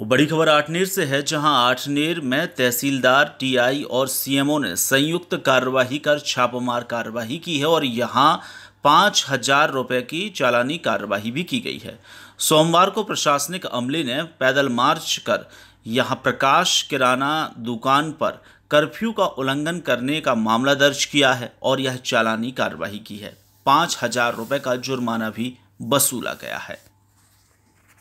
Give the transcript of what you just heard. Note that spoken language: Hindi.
बड़ी खबर आठनेर से है, जहाँ आठनेर में तहसीलदार, टीआई और सीएमओ ने संयुक्त कार्यवाही कर छापामार कार्यवाही की है और यहाँ पाँच हज़ार रुपये की चालानी कार्यवाही भी की गई है। सोमवार को प्रशासनिक अमले ने पैदल मार्च कर यहाँ प्रकाश किराना दुकान पर कर्फ्यू का उल्लंघन करने का मामला दर्ज किया है और यह चालानी कार्यवाही की है। पाँच हज़ार रुपये का जुर्माना भी वसूला गया है।